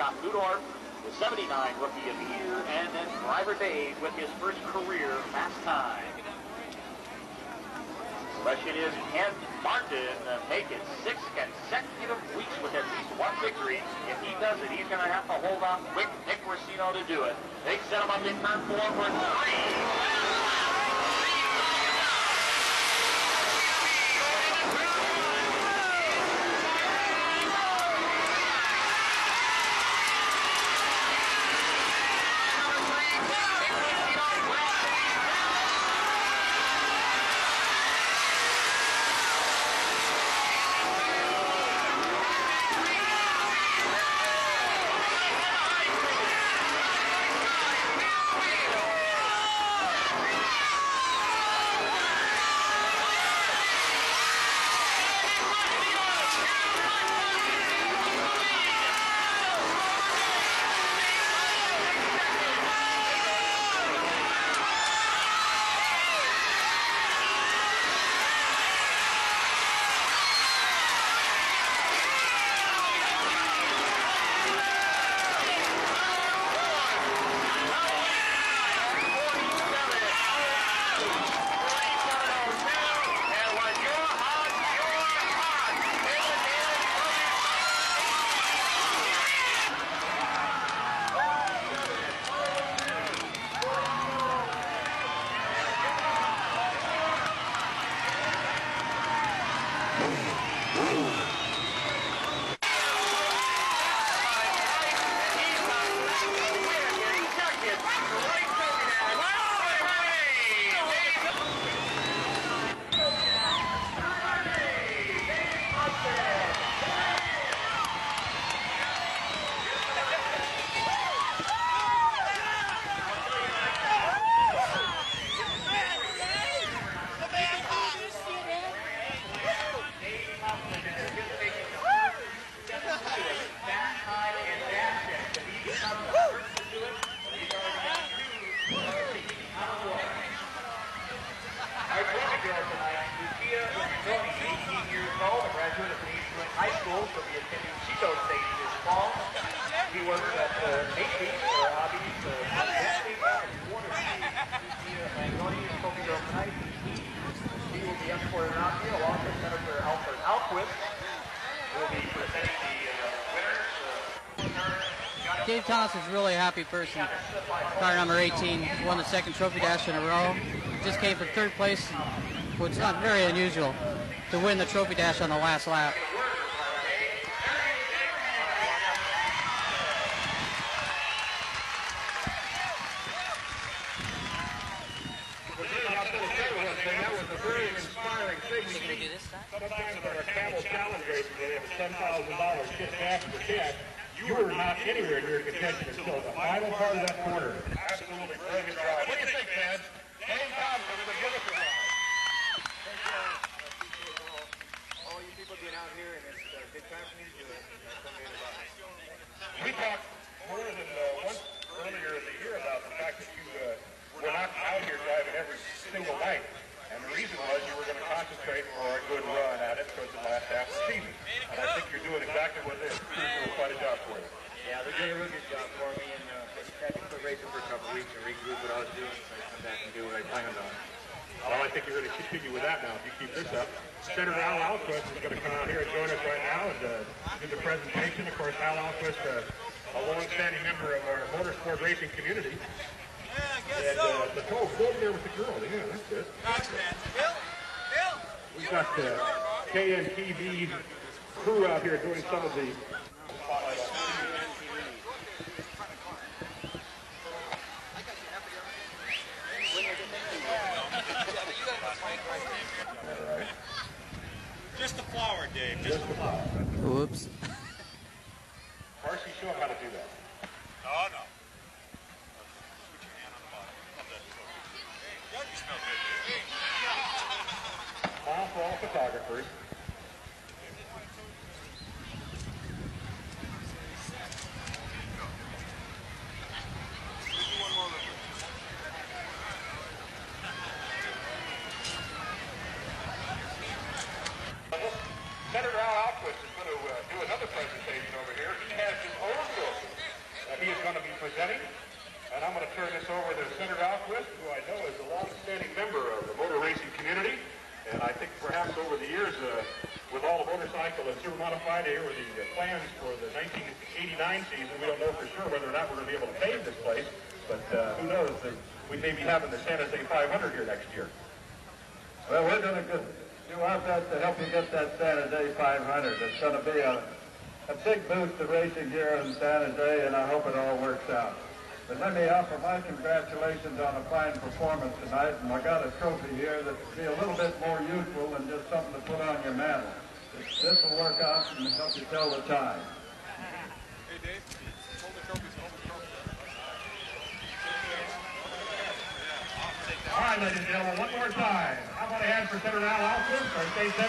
Scott Luhdorff, the 79 Rookie of the Year, and then Driver Dave with his first career fast time. Question is, can Martin make it six consecutive weeks with at least one victory? If he does it, he's going to have to hold on quick Nick Rescino to do it. They set him up in turn four for three. School. She'll be attending Chico State this fall. She works at uh, Macy's for hobbies. Uh, dancing water is Trophy tonight. She will be up for an honor along with Senator Alfred Alquist. We'll be presenting the uh, winners. Uh, Dave Thompson's really a happy person. Car number 18 won the second trophy dash in a row. Just came from third place, which is not very unusual, to win the trophy dash on the last lap. That was a very inspiring thing. To see. Sometimes at our camel challenge race, they have thousand dollars just cash for cash. You were not anywhere near contention until the final part of that quarter. Absolutely brilliant drive. What do you think, man? Dave Thompson with a beautiful ride. all you people being out here, and it's a good time for me to do it. That's what I'm here about. We talked more than uh, once earlier in the year about the fact that you uh, were not out here driving every single night. And the reason was you were going to concentrate for a good run at it towards the last half of the season. And I think you're doing exactly what it is. You're doing quite a job for you. Yeah, they're doing a real good job for me, and uh, just had to quit racing for a couple weeks and regroup what I was doing, so I come back and do what I planned on. Well, I think you're going to continue with that now if you keep this up. Senator Al Alquist is going to come out here and join us right now and uh, do the presentation. Of course, Al Alquist, uh, a long-standing member of our motorsport racing community. Yeah, I guess And so. uh, the toe over there with the girl. Yeah, that's good. Gosh, man. Bill, Bill, We've got uh, KNTV crew out here doing some of the just the flower, Dave. Just the flower. Whoops. Marcy, show them how to do that. No, no. Put your hand on the bottom of that coat. Yeah, you smell good, dude. Mom for all photographers. Senator Al Alquist is going to uh, do another presentation over here. He has his own book that he is going to be presenting. And I'm going to turn this over to Senator Alquist, who I know is a long-standing member of the motor racing community. And I think perhaps over the years, uh, with all the motorcycle and here, with the uh, plans for the 1989 season, we don't know for sure whether or not we're going to be able to pave this place. But uh, who knows? That we may be having the San Jose 500 here next year. Well, we're going to do our best to help you get that San Jose 500. It's going to be a, a big boost to racing here in San Jose, and I hope it all works out. But let me offer my congratulations on a fine performance tonight, and I got a trophy here that will be a little bit more useful than just something to put on your mantle. This, will work out and help you tell the time. Hey, Dave, hold the trophies, hold the trophies. All right, ladies and gentlemen, one more time. How about a hand for Senator Al Alquist, our state senator?